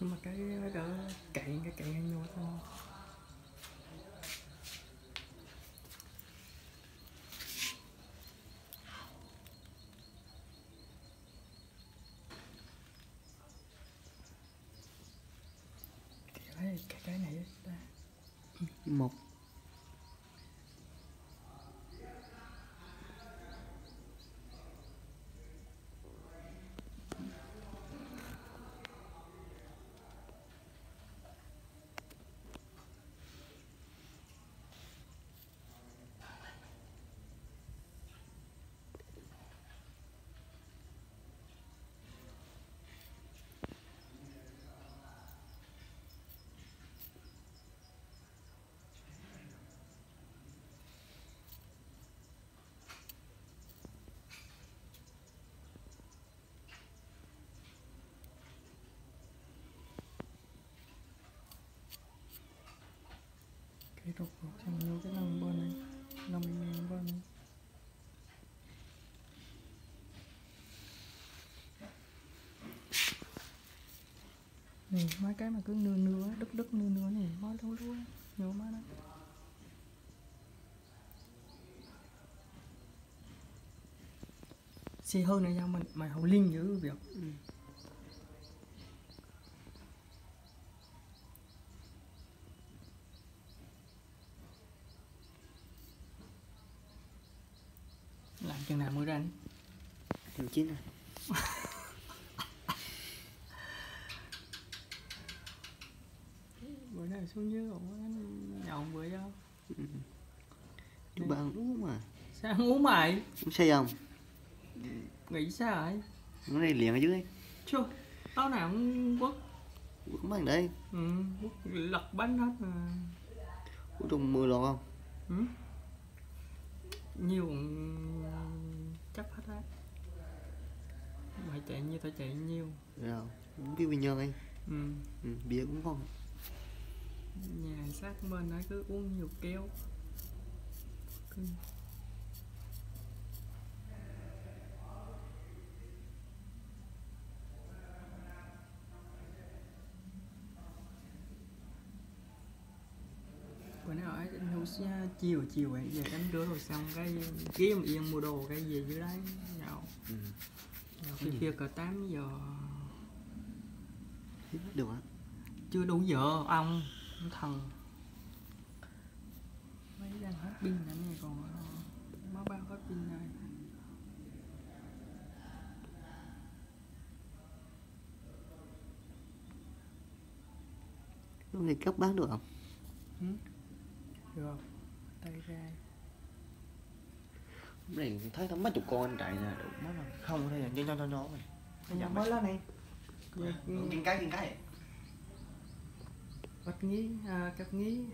nhưng mà cái nó đỡ cạn, cái cạn ăn vô thôi. Cái cái cái này ta. Một. Cái rụt rụt xong vô cái lông bên này lông bên này này, mấy cái mà cứ nưa nưa đứt đứt nưa nưa này má lú luôn nhớ má đó. Xì hơn này nhau mình mày không linh dữ việc. Ừ. chừng nào mới rảnh Hình chín rồi. Bữa nay xuống dưới ổng nhậu bữa đâu ừ. Chú ba uống mà. Sao không uống mày? Uống say không? nghĩ sao vậy? Nó này liền ở dưới. Ấy chưa tao nào cũng quất. Uống bằng đây. Ừ, quất lật bánh hết mà. Uống trong mưa lọt không? ừ? nhiều chấp hết á mày chạy nhiêu tao chạy nhiêu Rồi Uống cái bình nhân ấy ừ. ừ. Bia cũng ngon nhà sát bên đó cứ uống nhiều kéo cứ... hữu xe chiều chiều vậy về đánh rửa rồi xong cái kiếm yên mua đồ cái gì dưới đấy nhậu ừ. Cái khi kia cỡ 8 giờ. Được á chưa đủ giờ ông thần mấy đang hết pin nữa này còn ờ, má bao hết pin này. Lúc này cấp bán được không? ừ? Được. Tay ra. Lúc này thấy thấm mấy chục con anh chạy nè. Được mấy mà Không thấy là nho nho nho mày Nó giảm mới lên này. Kiên cái kiên cái. Bạch nghĩ à, cặp nghĩ